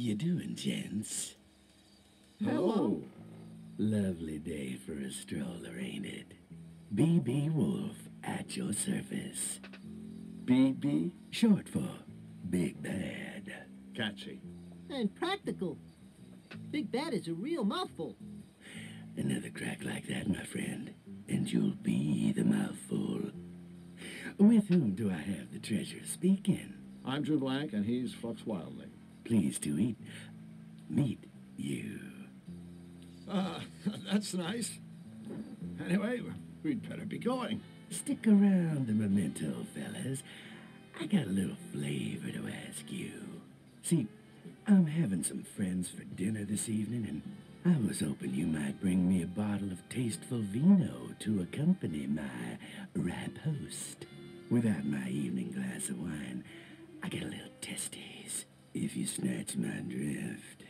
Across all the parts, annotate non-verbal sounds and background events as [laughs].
you doing, gents? Hello. Oh, lovely day for a stroller, ain't it? BB Wolf at your service. BB, short for Big Bad. Catchy. And practical. Big Bad is a real mouthful. Another crack like that, my friend, and you'll be the mouthful. With whom do I have the treasure speaking? I'm Drew Blank, and he's Flux Wildly. Pleased to eat. Meet you. Uh, [laughs] that's nice. Anyway, we'd better be going. Stick around the memento, fellas. I got a little flavor to ask you. See, I'm having some friends for dinner this evening, and I was hoping you might bring me a bottle of tasteful vino to accompany my riposte. Without my evening glass of wine, I get a little testes, if you snatch my drift.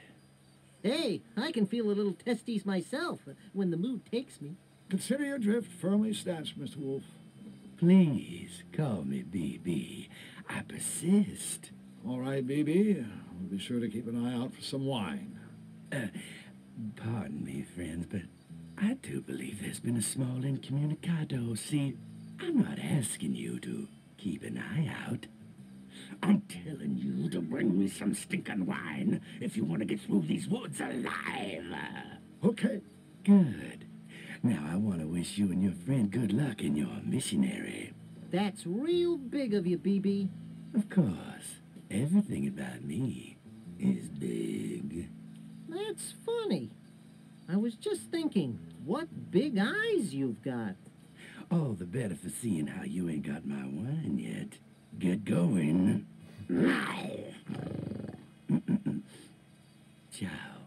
Hey, I can feel a little testes myself when the mood takes me. Consider your drift firmly snatched, Mr. Wolf. Please call me BB. I persist. All right, BB. We'll be sure to keep an eye out for some wine. Uh, pardon me, friends, but I do believe there's been a small incommunicado. See, I'm not asking you to keep an eye out. I'm telling you to bring me some stinking wine if you want to get through these woods alive. Okay. Good. Now I want to wish you and your friend good luck in your missionary. That's real big of you, BB. Of course, everything about me is big. That's funny. I was just thinking, what big eyes you've got. All the better for seeing how you ain't got my wine yet. Get going. Chào.